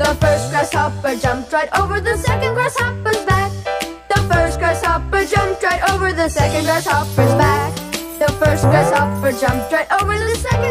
The first grasshopper jumped right over the second grasshopper's back. The first grasshopper jumped right over the second grasshopper's back. The first grasshopper jumped right over the second